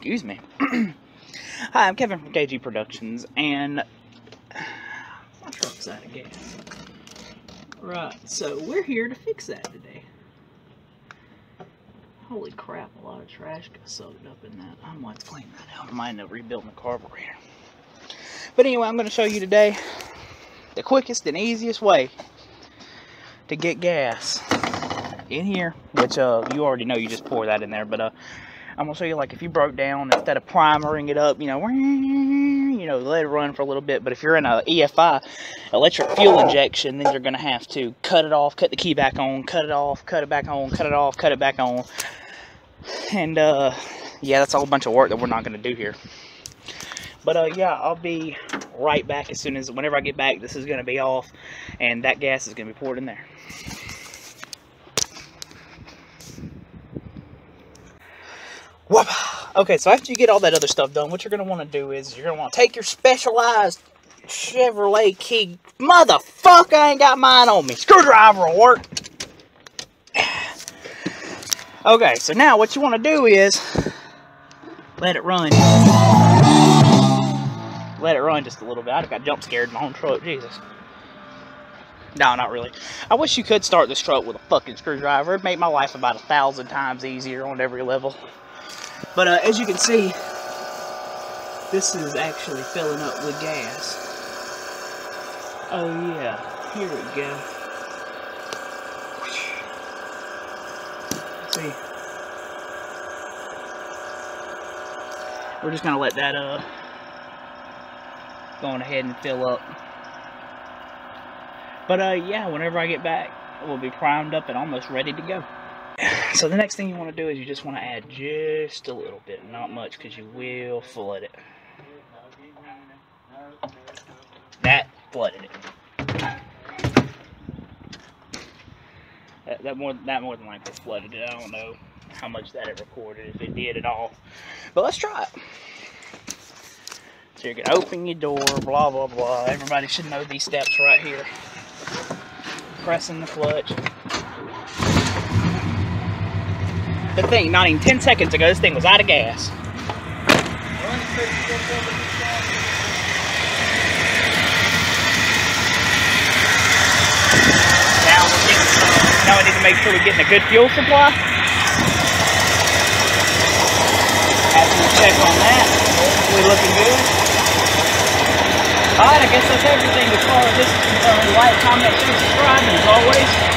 Excuse me. Hi, I'm Kevin from KG Productions, and my truck's out of gas. Right, so we're here to fix that today. Holy crap, a lot of trash got soaked up in that. I'm going clean that out. I might end up rebuilding the carburetor. But anyway, I'm going to show you today the quickest and easiest way to get gas in here, which uh, you already know you just pour that in there, but uh, I'm gonna show you like if you broke down instead of primering it up, you know, you know, let it run for a little bit. But if you're in a EFI, electric fuel injection, then you're gonna have to cut it off, cut the key back on, cut it off, cut it back on, cut it off, cut it back on, and uh, yeah, that's a bunch of work that we're not gonna do here. But uh, yeah, I'll be right back as soon as whenever I get back. This is gonna be off, and that gas is gonna be poured in there. Whoop. Okay, so after you get all that other stuff done, what you're going to want to do is you're going to want to take your specialized Chevrolet key. Motherfucker, I ain't got mine on me. Screwdriver will work. Okay, so now what you want to do is let it run. Let it run just a little bit. I got jump scared in my own truck. Jesus. No, not really. I wish you could start this truck with a fucking screwdriver. It'd make my life about a thousand times easier on every level. But uh, as you can see, this is actually filling up with gas. Oh yeah, here we go. see. We're just gonna let that uh going ahead and fill up. But uh yeah, whenever I get back, we'll be primed up and almost ready to go. So the next thing you want to do is you just want to add just a little bit, not much, because you will flood it. That flooded it. That, that more that more than likely flooded it. I don't know how much that it recorded, if it did at all. But let's try it. So you can open your door, blah blah blah. Everybody should know these steps right here. Pressing the clutch. The thing, not even 10 seconds ago, this thing was out of gas. Now getting, now we need to make sure we're getting a good fuel supply. After we check on that, we're looking good. Alright, I guess that's everything as far as this uh, is concerned. Like, comment, subscribe, and as always,